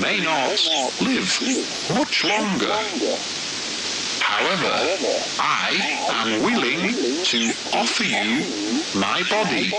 may not live much longer. However, I am willing to offer you my body.